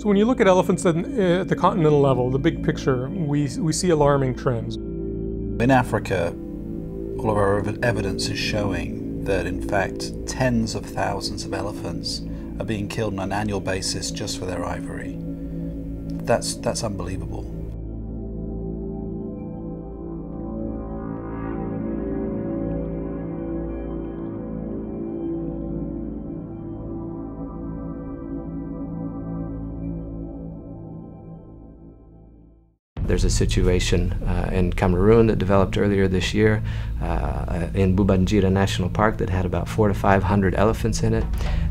So when you look at elephants eh, at the continental level, the big picture, we, we see alarming trends. In Africa, all of our evidence is showing that in fact tens of thousands of elephants are being killed on an annual basis just for their ivory. That's, that's unbelievable. There's a situation uh, in Cameroon that developed earlier this year uh, in Bouba N'Djida National Park that had about four to 500 elephants in it,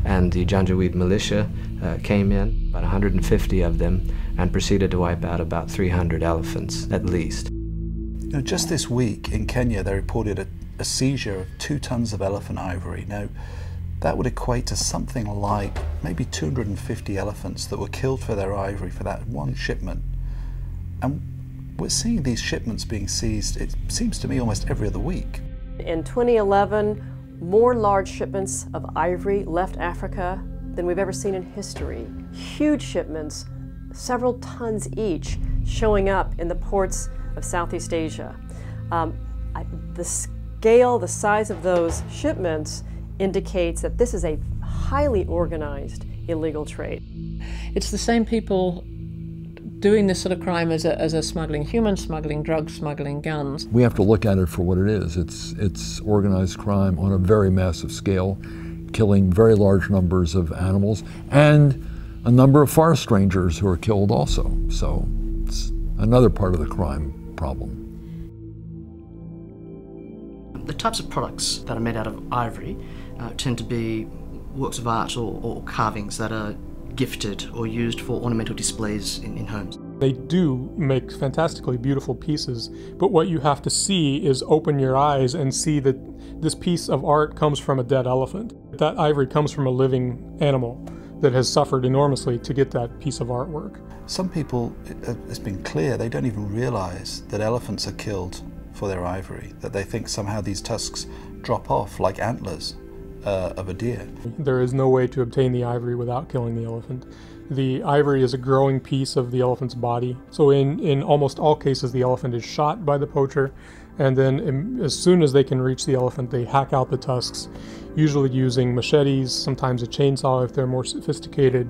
and the Janjaweed militia uh, came in, about 150 of them, and proceeded to wipe out about 300 elephants at least. Know, just this week in Kenya, they reported a, a seizure of two tons of elephant ivory. Now, that would equate to something like maybe 250 elephants that were killed for their ivory for that one shipment. And we're seeing these shipments being seized, it seems to me, almost every other week. In 2011, more large shipments of ivory left Africa than we've ever seen in history. Huge shipments, several tons each, showing up in the ports of Southeast Asia. Um, I, the scale, the size of those shipments indicates that this is a highly organized illegal trade. It's the same people doing this sort of crime as a, as a smuggling human smuggling, drug smuggling, guns. We have to look at it for what it is. It's, it's organized crime on a very massive scale, killing very large numbers of animals and a number of forest rangers who are killed also. So it's another part of the crime problem. The types of products that are made out of ivory uh, tend to be works of art or, or carvings that are gifted or used for ornamental displays in, in homes. They do make fantastically beautiful pieces, but what you have to see is open your eyes and see that this piece of art comes from a dead elephant. That ivory comes from a living animal that has suffered enormously to get that piece of artwork. Some people, it's been clear, they don't even realize that elephants are killed for their ivory, that they think somehow these tusks drop off like antlers uh, of a deer. There is no way to obtain the ivory without killing the elephant. The ivory is a growing piece of the elephant's body. So in, in almost all cases, the elephant is shot by the poacher, and then as soon as they can reach the elephant, they hack out the tusks, usually using machetes, sometimes a chainsaw if they're more sophisticated,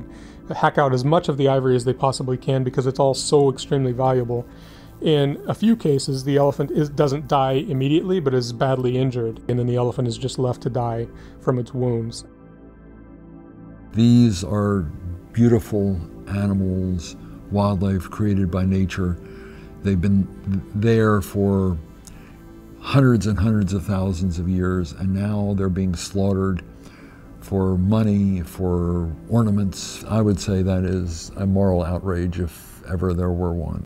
hack out as much of the ivory as they possibly can because it's all so extremely valuable. In a few cases, the elephant is, doesn't die immediately but is badly injured, and then the elephant is just left to die from its wounds. These are beautiful animals, wildlife created by nature. They've been there for hundreds and hundreds of thousands of years, and now they're being slaughtered for money, for ornaments. I would say that is a moral outrage if ever there were one.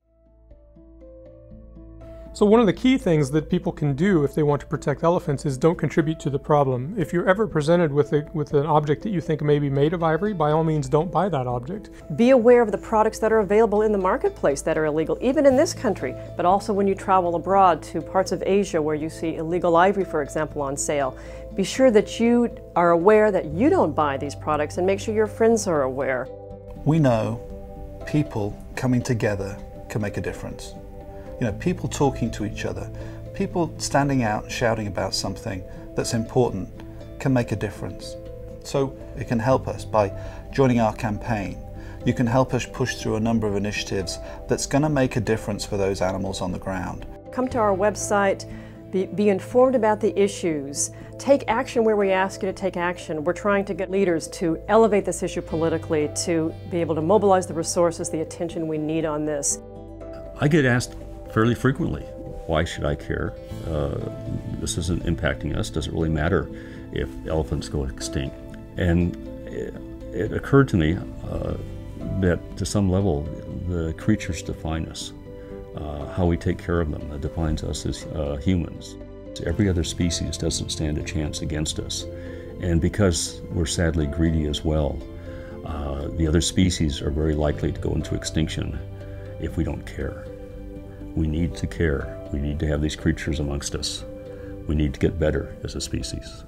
So one of the key things that people can do if they want to protect elephants is don't contribute to the problem. If you're ever presented with a, with an object that you think may be made of ivory, by all means don't buy that object. Be aware of the products that are available in the marketplace that are illegal, even in this country, but also when you travel abroad to parts of Asia where you see illegal ivory, for example, on sale. Be sure that you are aware that you don't buy these products and make sure your friends are aware. We know people coming together can make a difference. You know, people talking to each other, people standing out shouting about something that's important can make a difference. So it can help us by joining our campaign. You can help us push through a number of initiatives that's going to make a difference for those animals on the ground. Come to our website, be, be, informed about the issues, take action where we ask you to take action. We're trying to get leaders to elevate this issue politically, to be able to mobilize the resources, the attention we need on this. I get asked fairly frequently. Why should I care? Uh, this isn't impacting us. Does it really matter if elephants go extinct? And it, it occurred to me uh, that to some level, the creatures define us. Uh, how we take care of them that defines us as uh, humans. Every other species doesn't stand a chance against us. And because we're sadly greedy as well, uh, the other species are very likely to go into extinction if we don't care. We need to care. We need to have these creatures amongst us. We need to get better as a species.